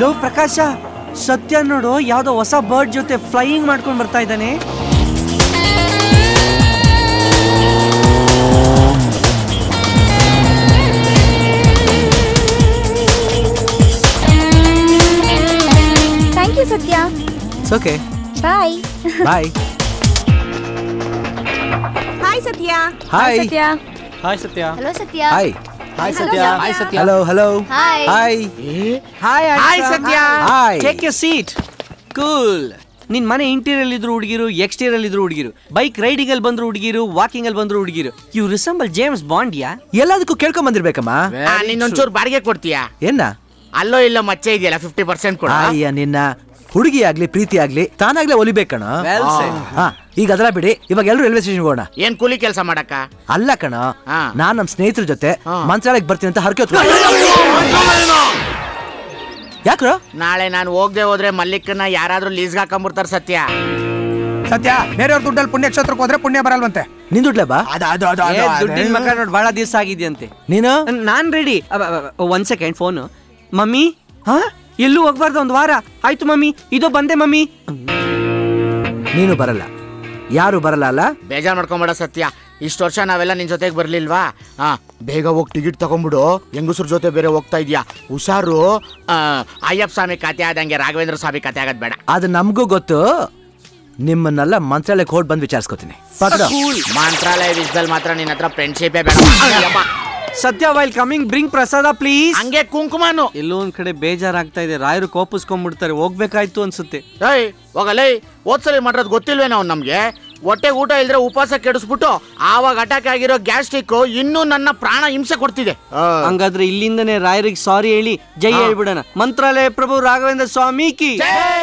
Low ಪ್ರಕಾಶ ಸತ್ಯ ನೋಡು ಯಾವುದೋ ಹೊಸ ಬರ್ಡ್ ಜೊತೆ ಫ್ಲೈಯಿಂಗ್ ಮಾಡ್ಕೊಂಡು ಬರ್ತಾ ಇದ್ದಾನೆ. Thank you Satya. It's okay bye bye hi Satya. Hi Satya. Hi Satya. Hello Satya. Hi hi Satya hi Satya hello hello hi hi hi hi Satya hi take a seat cool ನಿನ್ ಮನೆ interior ಇದ್ರು ಹುಡುಗಿರು exterior ಇದ್ರು ಹುಡುಗಿರು. Bike riding ಅಲ್ಲಿ ಬಂದ್ರು ಹುಡುಗಿರು walking ಅಲ್ಲಿ ಬಂದ್ರು ಹುಡುಗಿರು. ಯು ರಿಸಂಬಲ್ ಜೇಮ್ಸ್ ಬಾಂಡ್ಯಾ ಎಲ್ಲದಕ್ಕೂ ಕೇಳ್ಕೊಂಡ್ ಬಂದಿರ್ಬೇಕಮ್ಮ. ನಿನ್ನೊಂಚೂರು ಬಾಡಿಗೆ ಕೊಡ್ತೀಯಾ? ಏನ? ಅಲ್ಲೋ ಇಲ್ಲೋ ಮಚ್ಚೆ ಇದೆಯಲ್ಲ ಫಿಫ್ಟಿ ಪರ್ಸೆಂಟ್ ಕೊಡ ಅಯ್ಯ ನಿನ್ನ ಹುಡುಗಿ ಆಗ್ಲಿ ಪ್ರೀತಿ ಆಗ್ಲಿ ತಾನಾಗ್ಲೇ ಒಲಿಬೇಕಣ ಈಗ ಅದರ ಬಿಡಿ. ಇವಾಗ ಎಲ್ಲರೂ ರೈಲ್ವೆ ಸ್ಟೇಷನ್ ಹೋಗೋಣ. ಏನ್ ಕೂಲಿ ಕೆಲಸ ಮಾಡಕ್ಕ? ಅಲ್ಲ ಕಣ ಹಾ. ನಾನ್ ನಮ್ ಸ್ನೇಹಿತರ ಜೊತೆ ಹಾ. ಮಂತ್ರಾಲಯಕ್ಕೆ ಬರ್ತೀನಿ ಅಂತ ಹರಕೆ ಯಾಕ್ರ? ನಾಳೆ ನಾನು ಹೋಗದೆ ಹೋದ್ರೆ ಮಲ್ಲಿಕನ್ನ ಯಾರಾದ್ರೂ ಲೀಸ್ಗೆ ಹಾಕೊಂಡ್ಬಿಡ್ತಾರೆ ಸತ್ಯ. ಸತ್ಯ ಬೇರೆಯವ್ರ ದುಡ್ಡಲ್ಲಿ ಪುಣ್ಯಕ್ಷೇತ್ರಕ್ಕೆ ಹೋದ್ರೆ ಪುಣ್ಯ ಬರಲ್ವಂತೆ. ನಿನ್ ದುಡ್ಲೆ ಬಾ. ಅದು ಅದು ಅದು ಏ, ಅದು ದುಡ್ಡಿನ ಮಕ್ಕ ನೋಡಿ ಬಹಳ ದಿವಸ ಆಗಿದೆಯಂತೆ. ನೀನು? ನಾನ್ ರೆಡಿ ಒಂದ್ ಸೆಕೆಂಡ್ ಫೋನು ಮಮ್ಮಿ? ಹಾ? ಎಲ್ಲೂ ಹೋಗ್ಬಾರ್ದು ಒಂದು ವಾರ. ಆಯ್ತು ಮಮ್ಮಿ ಇದು ಬಂದೆ ಮಮ್ಮಿ. ನೀನು ಬರಲ್ಲ. ಯಾರು ಬರಲ್ಲ ಅಲ್ಲ? ಬೇಜಾರ್ ಮಾಡ್ಕೊಂಬೇಡ ಸತ್ಯ. ಇಷ್ಟು ವರ್ಷ ನಾವೆಲ್ಲ ನಿನ್ ಜೊತೆಗೆ ಬರ್ಲಿಲ್ವಾ? ಹಾ ಬೇಗ ಹೋಗಿ ಟಿಕೆಟ್ ತಗೊಂಡ್ಬಿಡು. ಹೆಂಗಸ್ರ ಜೊತೆ ಬೇರೆ ಹೋಗ್ತಾ ಇದೀಯಾ? ಹುಷಾರು. ಆ, ಅಯ್ಯಪ್ಪ ಸ್ವಾಮಿ ಕತೆ ಆದಂಗೆ ರಾಘವೇಂದ್ರ ಸ್ವಾಮಿ ಕತೆ ಆಗದ್ ಬೇಡ. ಅದು ನಮಗೂ ಗೊತ್ತು. ನಿಮ್ಮನ್ನೆಲ್ಲ ಮಂತ್ರಾಲಯಕ್ಕೆ ಹೋಗಿ ಬಂದು ವಿಚಾರಿಸ್ಕೋತೀನಿ. ಮಂತ್ರಾಲಯ ವಿಷಯದಲ್ಲಿ ಮಾತ್ರ ನಿನ್ನ ಹತ್ರ ಫ್ರೆಂಡ್ಶಿಪೇ ಬೇಡ. Satya while coming bring prasada please ಹಂಗೆ ಕುಂಕುಮನು. ಎಲ್ಲೋ ಒಂದ್ ಕಡೆ ಬೇಜಾರಾಗ್ತಾ ಇದೆ. ರಾಯರು ಕೋಪಿಸ್ಕೊಂಡ್ಬಿಡ್ತಾರೆ. ಹೋಗ್ಬೇಕಾಯ್ತು ಅನ್ಸುತ್ತೆ. ಏಯ್ ಹೋಗಲೇ. ಓದ್ಸಲಿ ಮಾಡೋದು ಗೊತ್ತಿಲ್ವೇನೋ ಅವ್ನು ನಮ್ಗೆ? ಹೊಟ್ಟೆ ಊಟ ಇಲ್ದ್ರೆ ಉಪವಾಸ ಕೆಡಿಸ್ಬಿಟ್ಟು ಆವಾಗ ಅಟ್ಯಾಕ್ ಆಗಿರೋ ಗ್ಯಾಸ್ಟ್ರಿಕ್ ಇನ್ನೂ ನನ್ನ ಪ್ರಾಣ ಹಿಂಸೆ ಕೊಡ್ತಿದೆ. ಹಂಗಾದ್ರೆ ಇಲ್ಲಿಂದನೇ ರಾಯರಿಗೆ ಸಾರಿ ಹೇಳಿ ಜೈ ಹೇಳ್ಬಿಡೋಣ. ಮಂತ್ರಾಲಯ ಪ್ರಭು ರಾಘವೇಂದ್ರ ಸ್ವಾಮಿ ಕಿ. ಜೈ!